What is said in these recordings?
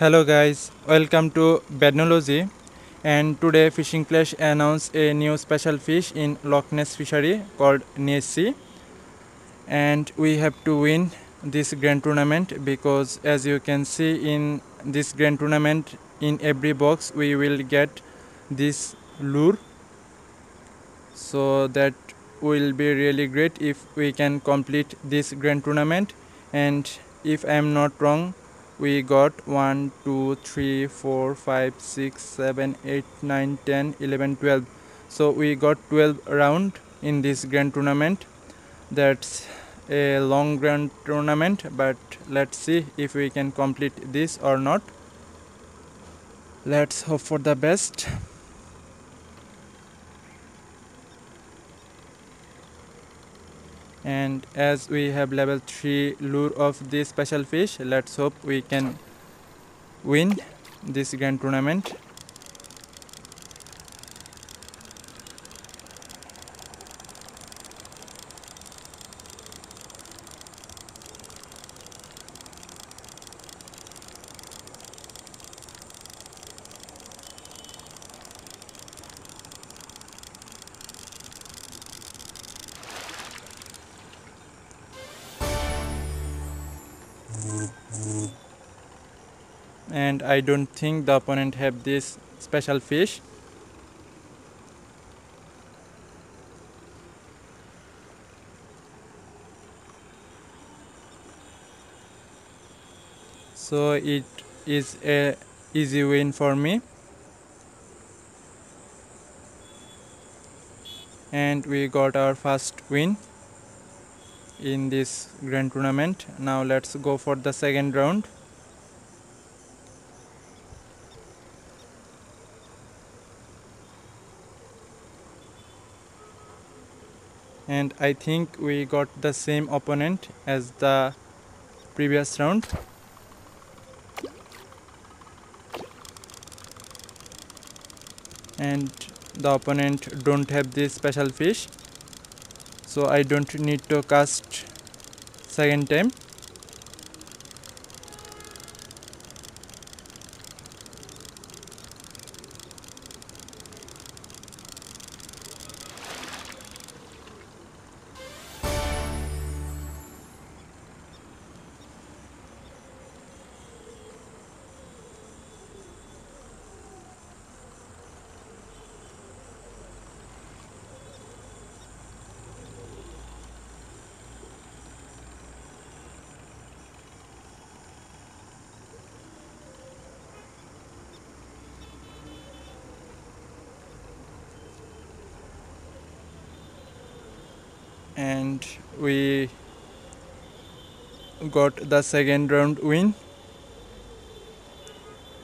Hello guys, welcome to Badnology. And today Fishing Clash announced a new special fish in Loch Ness fishery called Nessie and we have to win this grand tournament because as you can see in this grand tournament in every box we will get this lure. So that will be really great if we can complete this grand tournament. And if I am not wrong we got 1 2 3 4 5 6 7 8 9 10 11 12 so we got 12 round in this grand tournament. That's a long grand tournament but let's see if we can complete this or not. Let's hope for the best and as we have level 3 lure of this special fish let's hope we can win this grand tournament and I don't think the opponent have this special fish. So it is a easy win for me. And we got our first win in this grand tournament. Now let's go for the second round and I think we got the same opponent as the previous round. And the opponent don't have this special fish. So I don't need to cast second time and we got the second round win.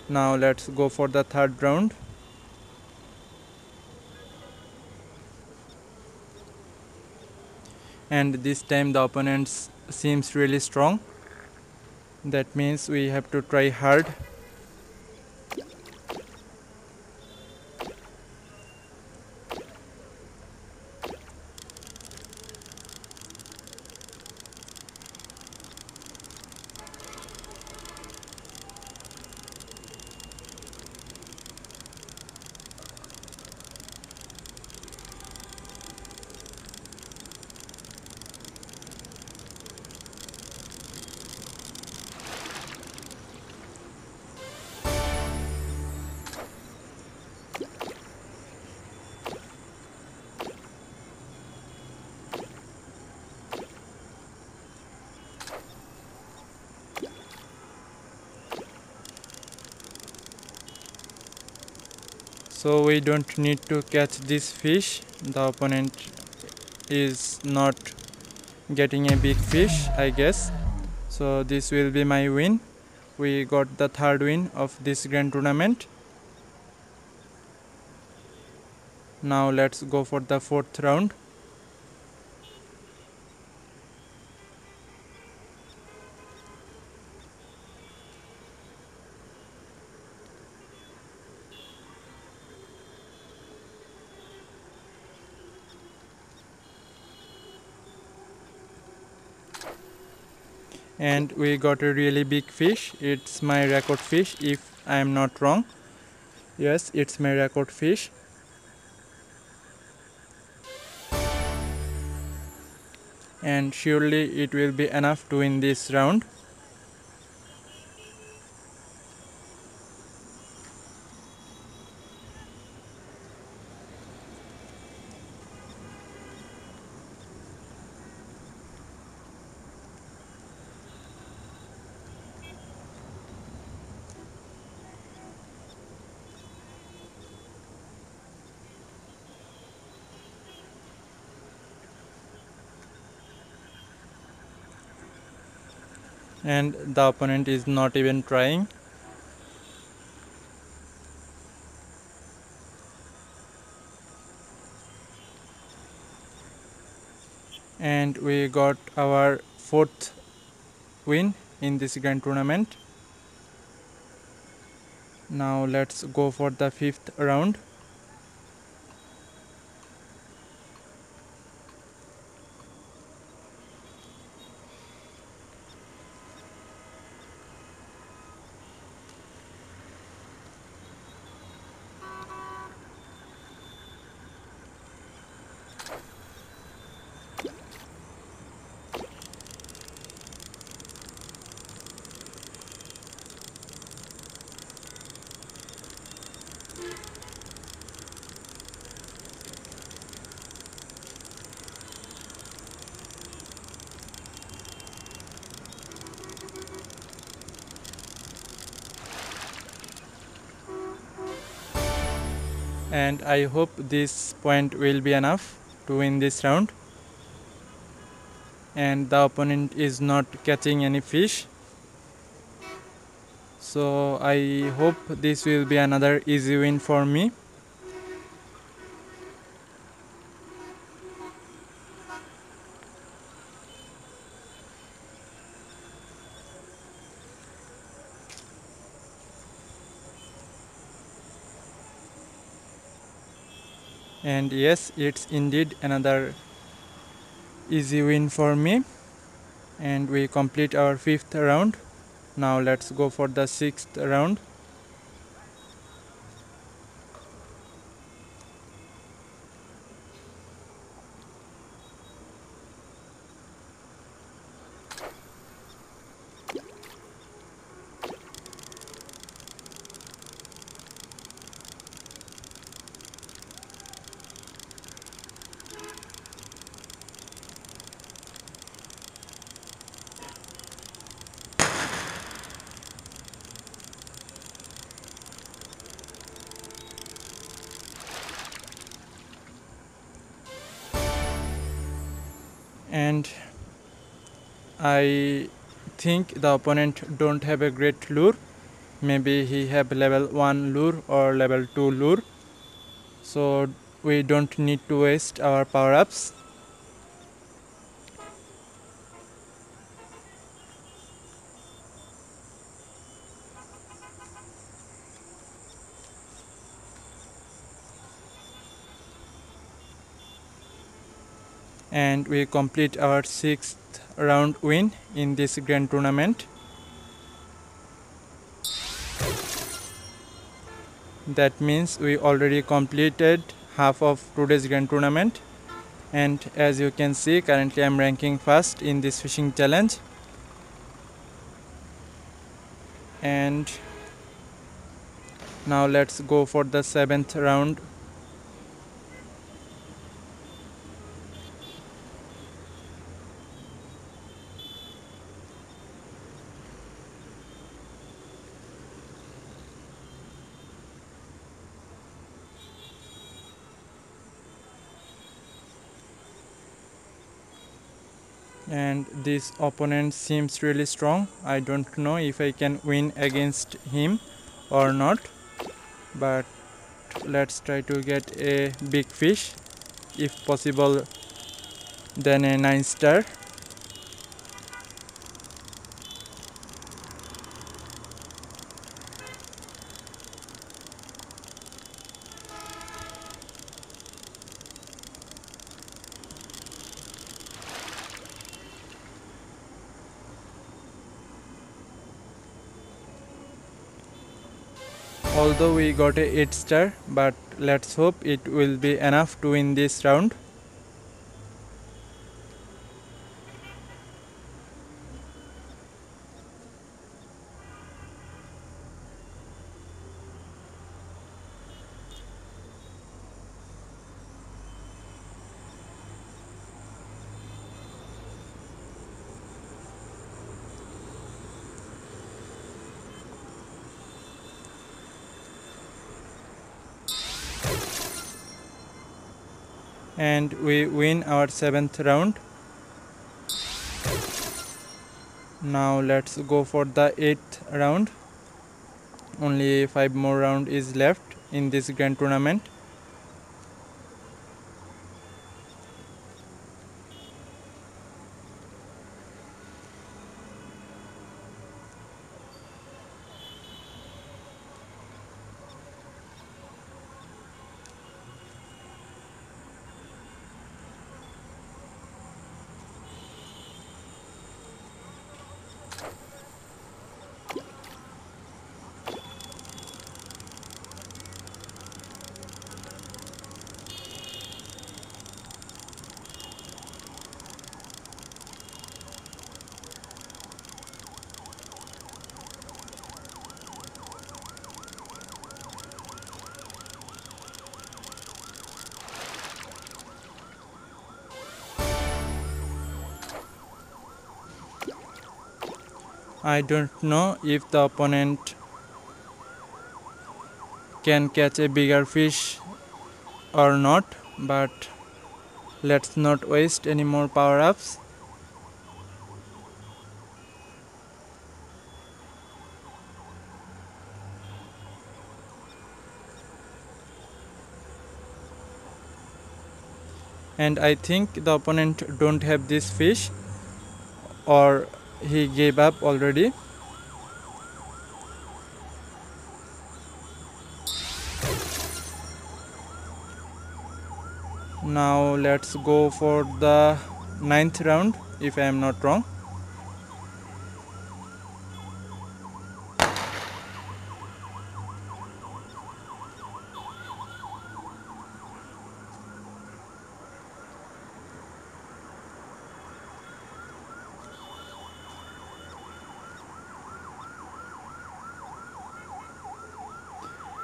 Now let's go for the third round. And this time the opponent seems really strong. That means we have to try hard so we don't need to catch this fish. The opponent is not getting a big fish I guess. So this will be my win. We got the third win of this grand tournament. Now let's go for the fourth round and we got a really big fish. It's my record fish if I am not wrong. Yes it's my record fish. And surely it will be enough to win this round and the opponent is not even trying. And we got our fourth win in this grand tournament. Now let's go for the fifth round and I hope this point will be enough to win this round. And the opponent is not catching any fish. So I hope this will be another easy win for me and yes it's indeed another easy win for me. And we complete our fifth round. Now let's go for the sixth round and I think the opponent don't have a great lure. Maybe he have level 1 lure or level 2 lure. So we don't need to waste our power-ups and we complete our sixth round win in this grand tournament. That means we already completed half of today's grand tournament. And as you can see currently i'm ranking first in this fishing challenge. And now let's go for the seventh round and this opponent seems really strong. I don't know if i can win against him or not but let's try to get a big fish if possible then a 9 star although we got a 8 star but let's hope it will be enough to win this round and we win our seventh round. Now let's go for the eighth round. Only five more round is left in this grand tournament I don't know if the opponent can catch a bigger fish or not but let's not waste any more power ups and I think the opponent don't have this fish or he gave up already. Now let's go for the ninth round if I am not wrong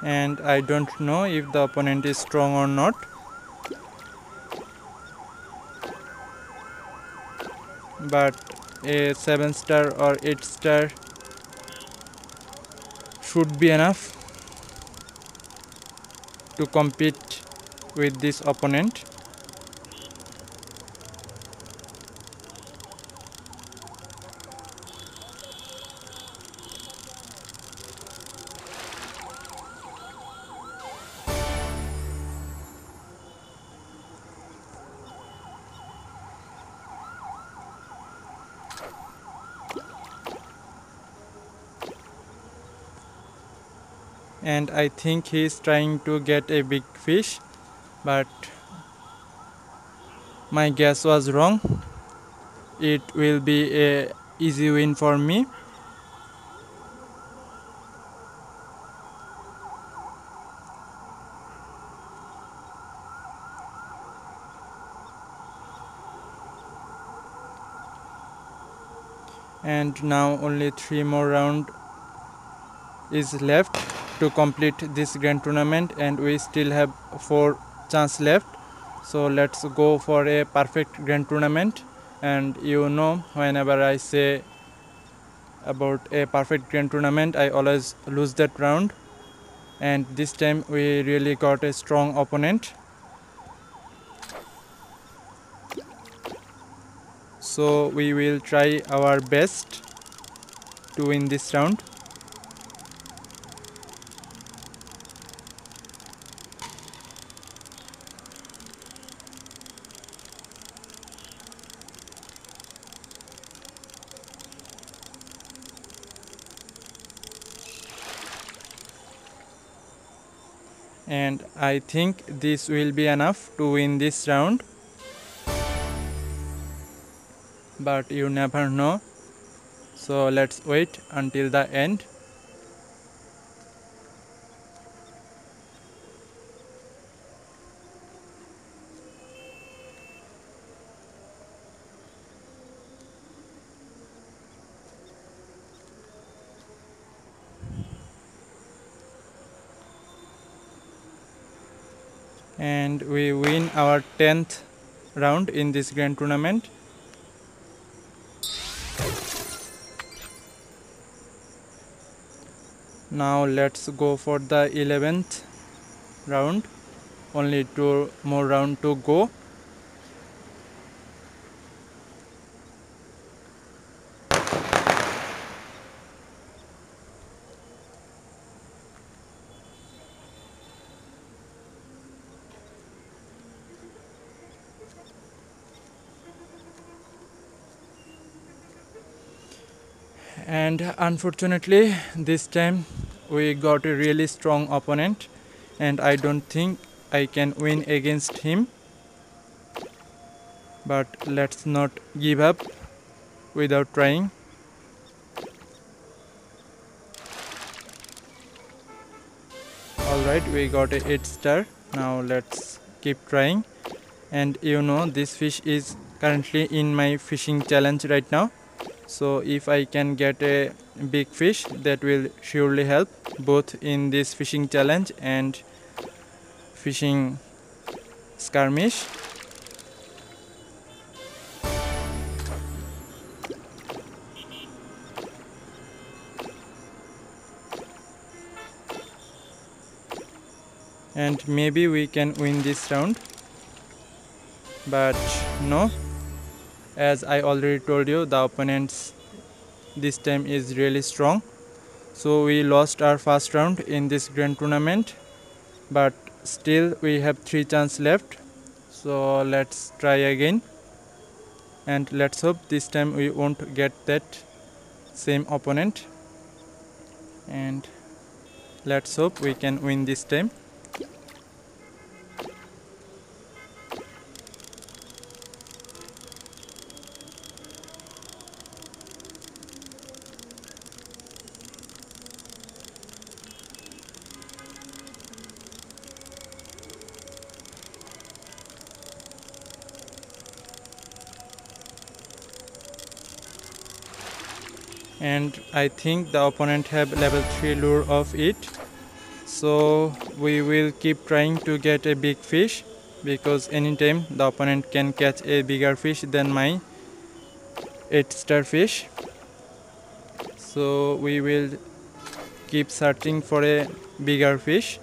and I don't know if the opponent is strong or not. But a 7 star or 8 star should be enough to compete with this opponent I think he is trying to get a big fish but my guess was wrong. It will be a easy win for me. And now only three more round is left to complete this grand tournament and we still have four chance left. So let's go for a perfect grand tournament. And you know whenever i say about a perfect grand tournament i always lose that round. And this time we really got a strong opponent. So we will try our best to win this round and I think this will be enough to win this round. But you never know. So let's wait until the end and we win our 10th round in this grand tournament. Now let's go for the 11th round. Only two more round to go and unfortunately this time we got a really strong opponent and I don't think I can win against him. But let's not give up without trying. Alright we got a 8 star. Now let's keep trying. And you know this fish is currently in my fishing challenge right now so if I can get a big fish that will surely help both in this fishing challenge and fishing skirmish. And maybe we can win this round. But no as I already told you the opponents this time is really strong. So we lost our first round in this grand tournament but still we have three chance left. So let's try again. And let's hope this time we won't get that same opponent. And let's hope we can win this time I think the opponent have level 3 lure of it. So we will keep trying to get a big fish because anytime the opponent can catch a bigger fish than my 8 star fish. So we will keep searching for a bigger fish.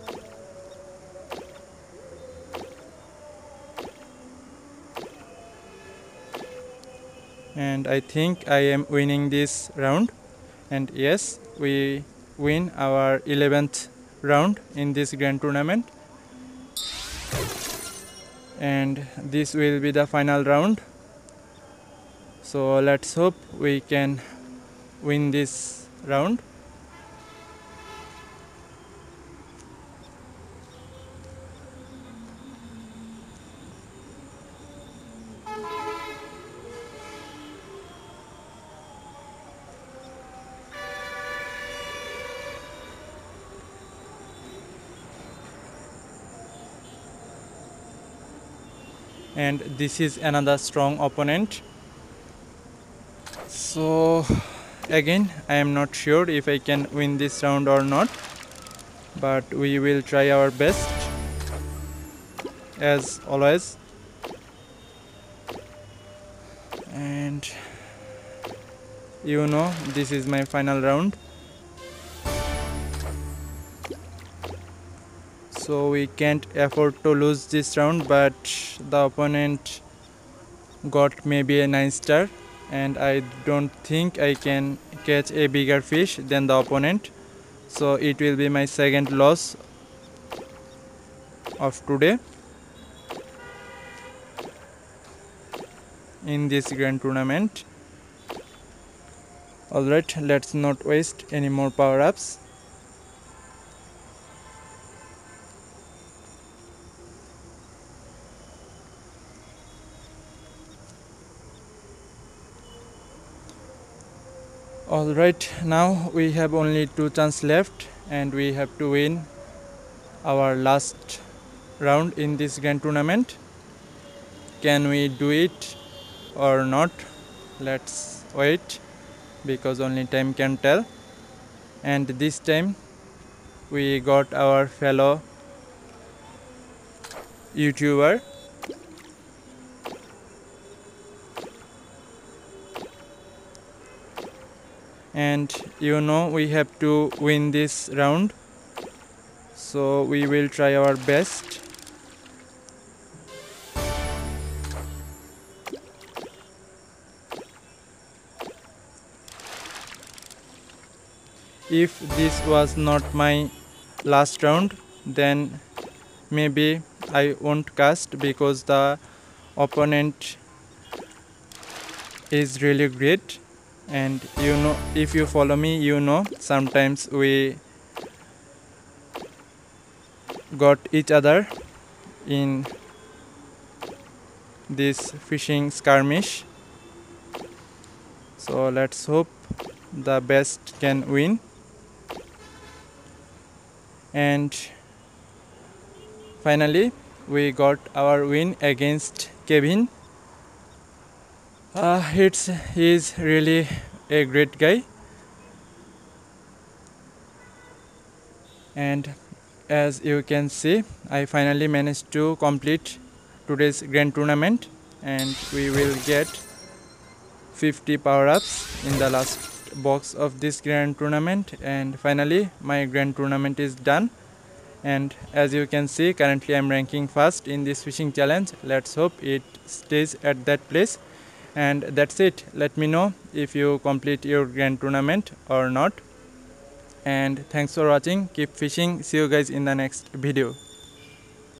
And I think I am winning this round and yes we win our 11th round in this grand tournament. And this will be the final round. So let's hope we can win this round and this is another strong opponent. So again I am not sure if I can win this round or not but we will try our best as always. And you know this is my final round so we can't afford to lose this round but the opponent got maybe a 9 star and I don't think I can catch a bigger fish than the opponent. So it will be my second loss of today in this grand tournament. Alright let's not waste any more power all right now we have only two chances left and we have to win our last round in this grand tournament. Can we do it or not? Let's wait because only time can tell. And this time we got our fellow YouTuber. And you know we have to win this round. So we will try our best. if this was not my last round then maybe I won't cast because the opponent is really great and you know if you follow me you know sometimes we got each other in this fishing skirmish. So let's hope the best can win. And finally we got our win against Kevin uh, it's he's really a great guy. And as you can see I finally managed to complete today's grand tournament. And we will get 50 power-ups in the last box of this grand tournament. And finally my grand tournament is done. And as you can see currently i'm ranking first in this fishing challenge. Let's hope it stays at that place and that's it. Let me know if you complete your grand tournament or not. And thanks for watching. Keep fishing. See you guys in the next video